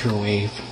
microwave.